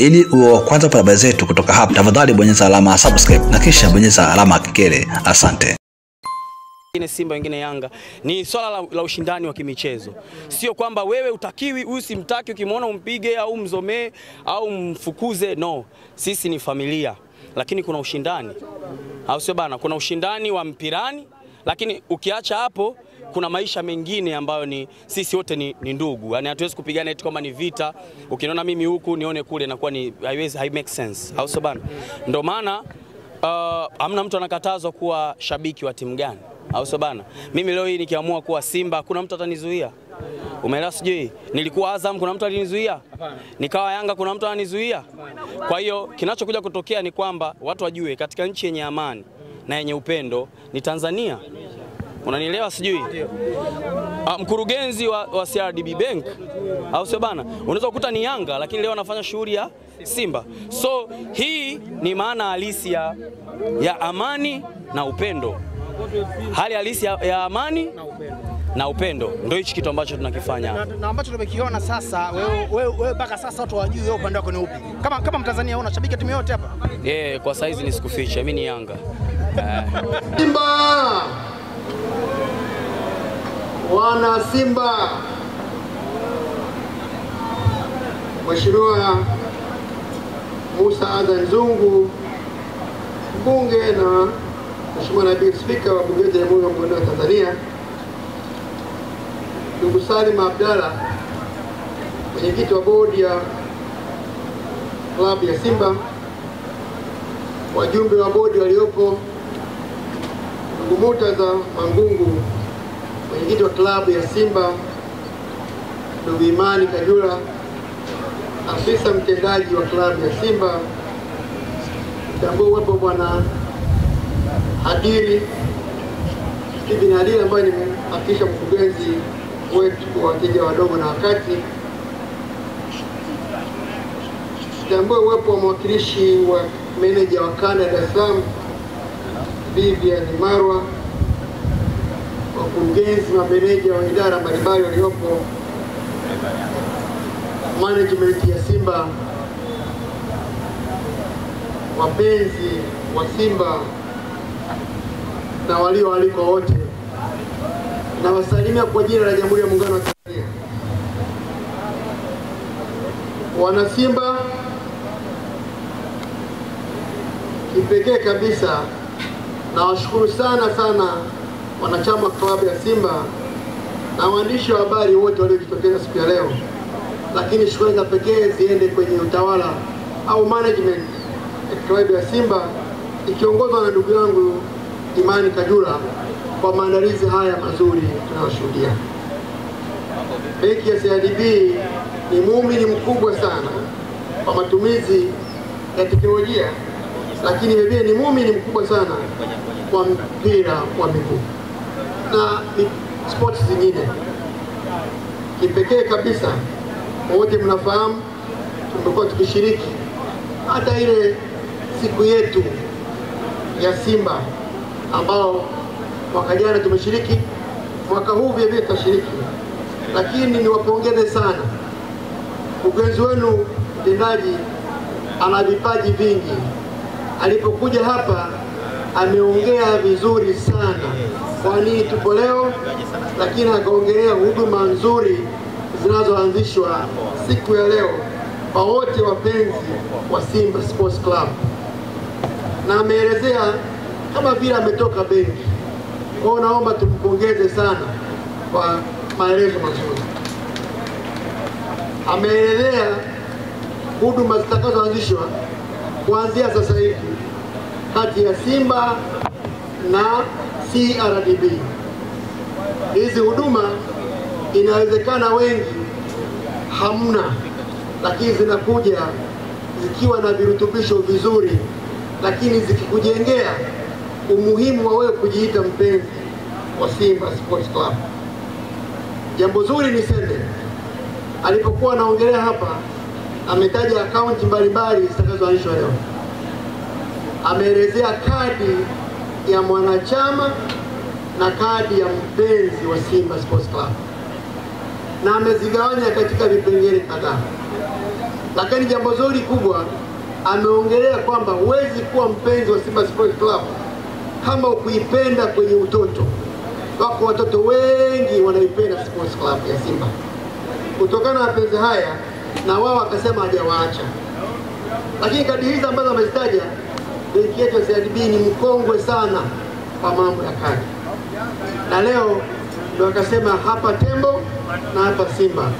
Ili uwe wa kwanza kupata habari zetu kutoka hapa, tafadhali bonyeza alama ya subscribe na kisha bonyeza alama ya kengele. Asante. wengine Simba wengine Yanga, ni swala la, la ushindani wa kimichezo. Sio kwamba wewe utakiwi huyu simtaki, ukimwona umpige au mzomee au mfukuze. No, sisi ni familia, lakini kuna ushindani, au sio bana? Kuna ushindani wa mpirani, lakini ukiacha hapo kuna maisha mengine ambayo ni sisi wote ni, ni ndugu, yani hatuwezi kupigana eti kama ni vita. Ukiniona mimi huku nione kule, inakuwa ni haiwezi, hai make sense, au sio bana? Ndio maana uh, hamna mtu anakatazwa kuwa shabiki wa timu gani au sio bana? Mimi leo hii nikiamua kuwa Simba kuna mtu atanizuia? Umeelewa? Sijui nilikuwa Azam, kuna mtu alinizuia? Nikawa Yanga, kuna mtu ananizuia? Kwa hiyo kinachokuja kutokea ni kwamba watu wajue katika nchi yenye amani na yenye upendo ni Tanzania. Unanielewa? Sijui A, mkurugenzi wa, wa CRDB Bank au sio bana, unaweza kukuta ni Yanga lakini leo anafanya shughuli ya Simba. So hii ni maana halisi ya, ya amani na upendo hali halisi ya, ya amani na upendo ndio hichi kitu ambacho tunakifanya na, na ambacho tumekiona sasa, wewe wewe wewe mpaka sasa watu hawajui wewe upande wako ni upi. Kama kama Mtanzania una shabiki timu yote hapa? Yeah, kwa saizi nisikufiche, mimi ni Yanga. Simba, wana Simba, Mheshimiwa Musa Adan Zungu, mbunge na Mheshimiwa Naibu Spika wa Bunge la Jamhuri ya Muungano wa Tanzania, ndugu Salim Abdalla, mwenyekiti wa bodi ya klabu ya Simba, wajumbe wa bodi waliopo. Ndugu Murtaza Mangungu, mwenyekiti wa klabu ya Simba, ndugu Imani Kajula, afisa mtendaji wa klabu ya Simba, tambua uwepo bwana Hadiri Ibn Hadiri ambaye ni afisa mkurugenzi wetu wa wateja wadogo na wakati, tambua uwepo wa mwakilishi wa meneja wa kanda Dar es Salaam Vivian Marwa, wakurugenzi mameneja wa idara mbalimbali waliopo, management ya Simba, wapenzi wa Simba na walioalikwa wote, nawasalimia kwa jina la Jamhuri ya Muungano wa Tanzania. Wana Simba, kipekee kabisa nawashukuru sana sana wanachama wa klabu ya Simba na waandishi wa habari wote waliojitokeza siku ya leo, lakini shukrani za pekee ziende kwenye utawala au management ya klabu ya Simba ikiongozwa na ndugu yangu Imani Kajura kwa maandalizi haya mazuri tunayoshuhudia. Benki ya CRDB ni muumini mkubwa sana kwa matumizi ya teknolojia lakini vilevile ni muumini mkubwa sana kwa mpira wa miguu na sports zingine. Kipekee kabisa, wote mnafahamu, tumekuwa tukishiriki hata ile siku yetu ya Simba ambao mwaka jana tumeshiriki, mwaka huu vile vile tutashiriki, lakini niwapongeze sana. Mkurugenzi wenu mtendaji, ana vipaji vingi. Alipokuja hapa ameongea vizuri sana kwa nini tupo leo, lakini akaongelea huduma nzuri zinazoanzishwa siku ya leo kwa wote wapenzi wa Simba Sports Club, na ameelezea kama vile ametoka benki. kwao naomba tumpongeze sana kwa maelezo mazuri. Ameelezea huduma zitakazoanzishwa kuanzia sasa hivi kati ya Simba na CRDB. Hizi huduma inawezekana wengi hamna, lakini zinakuja zikiwa na virutubisho vizuri, lakini zikikujengea umuhimu wa wewe kujiita mpenzi wa Simba Sports Club. Jambo zuri ni Sende alipokuwa anaongelea hapa ametaja akaunti mbalimbali zitakazoanzishwa leo. Ameelezea kadi ya mwanachama na kadi ya mpenzi wa Simba Sports Club, na amezigawanya katika vipengele kadhaa. Lakini jambo zuri kubwa ameongelea kwamba huwezi kuwa mpenzi wa Simba Sports Club kama ukuipenda kwenye utoto. Wako watoto wengi wanaipenda Sports Club ya Simba. Kutokana na mapenzi haya, na wao akasema hajawaacha. Lakini kadi hizi ambazo amezitaja, benki yetu ya CRDB ni mkongwe sana kwa mambo ya kadi, na leo ndio akasema hapa Tembo na hapa Simba.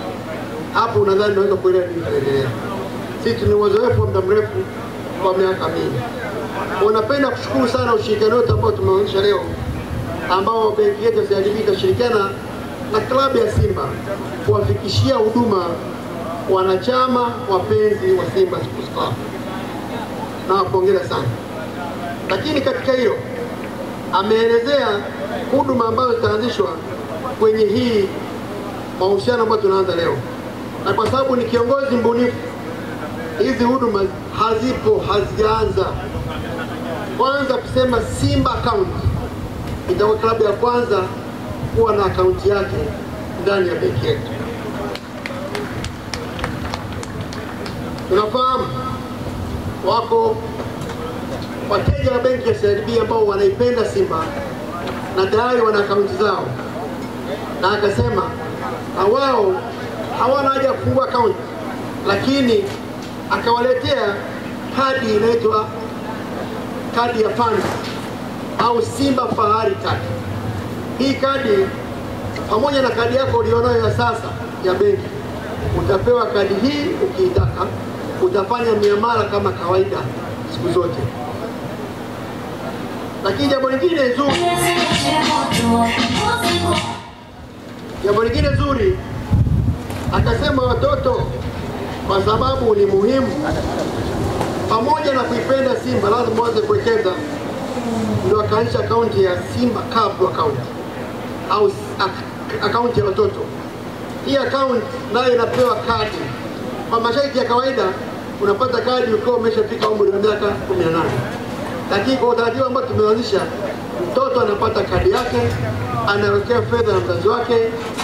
Hapo unadhani unaweza kuelewa nini kinaendelea. Sisi tuna uzoefu wa muda mrefu kwa miaka mingi. Unapenda kushukuru sana ushirikiano wetu ambao tumeonyesha leo, ambao benki yetu ya CRDB itashirikiana na klabu ya Simba kuwafikishia huduma wanachama wapenzi wa Simba Sports Club. Nawapongeza sana, lakini katika hilo ameelezea huduma ambazo zitaanzishwa kwenye hii mahusiano ambayo tunaanza leo, na kwa sababu ni kiongozi mbunifu, hizi huduma hazipo, hazijaanza. Kwanza kusema Simba akaunti itakuwa klabu ya kwanza kuwa na akaunti yake ndani ya benki yetu. Tunafahamu wako. Wateja wa benki ya CRDB ambao wanaipenda Simba na tayari wana akaunti zao, na akasema na wao hawana haja ya kufungua akaunti, lakini akawaletea kadi inaitwa kadi ya fani au Simba Fahari Kadi. Hii kadi pamoja na kadi yako ulionayo ya sasa ya benki, utapewa kadi hii ukiitaka, utafanya miamala kama kawaida siku zote. Lakini jambo lingine zuri, jambo lingine zuri akasema watoto, kwa sababu ni muhimu, pamoja na kuipenda Simba lazima waanze kuwekeza. Ndio akaanzisha akaunti ya Simba Cup account au akaunti ya watoto. Hii akaunti nayo inapewa kadi. Kwa masharti ya kawaida unapata kadi ukiwa umeshafika umri wa miaka 18, lakini kwa utaratibu ambao tumeanzisha, mtoto anapata kadi yake, anawekea fedha na mzazi wake,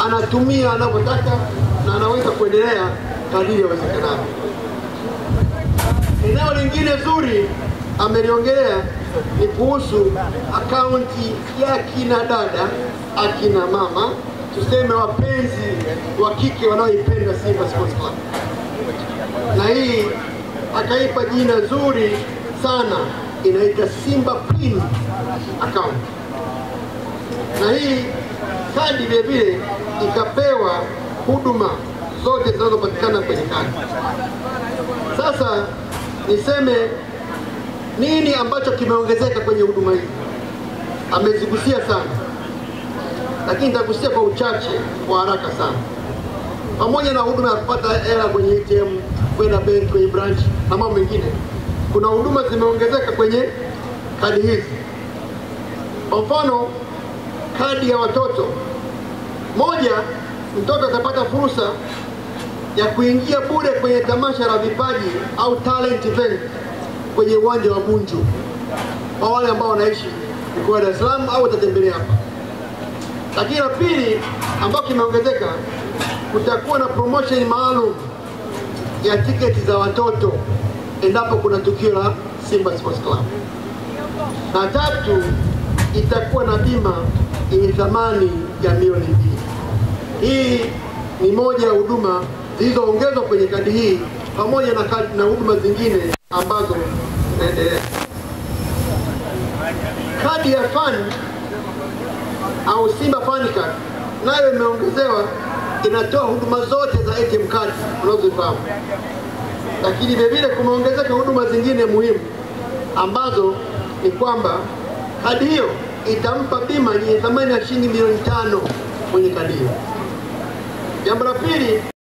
anatumia anavyotaka na anaweza kuendelea kadiri ya uwezekanavyo. Eneo lingine zuri ameliongelea ni kuhusu akaunti ya kina dada, akina mama, tuseme wapenzi wa kike wanaoipenda Simba Sports Club, na hii akaipa jina zuri sana, inaitwa Simba Pin account, na hii kadi vile vile ikapewa huduma zote zinazopatikana kwenye kadi. Sasa niseme nini ambacho kimeongezeka kwenye huduma hii? Amezigusia sana, lakini nitagusia kwa uchache, kwa haraka sana. Pamoja na huduma ya kupata hela kwenye ATM, kwenda benki, kwenye branch na mambo mengine, kuna huduma zimeongezeka kwenye kadi hizi. Kwa mfano, kadi ya watoto, moja, mtoto atapata fursa ya kuingia bure kwenye tamasha la vipaji au talent event kwenye uwanja wa Bunju kwa wale ambao wanaishi mkoa wa Dar es Salaam au watatembelea hapa. Lakini la pili ambayo kimeongezeka, kutakuwa na promotion maalum ya tiketi za watoto endapo kuna tukio la Simba Sports Club. Na tatu, itakuwa na bima yenye thamani ya milioni mbili. Hii ni moja ya huduma zilizoongezwa kwenye kadi hii pamoja na kadi na huduma zingine ambazo zinaendelea. Kadi ya fan au Simba Fan Card nayo imeongezewa, inatoa huduma zote za ATM card unazozifahamu, lakini vilevile vile kumeongezeka huduma zingine muhimu ambazo ni kwamba kadi hiyo itampa bima yenye thamani ya shilingi milioni tano kwenye kadi hiyo. Jambo la pili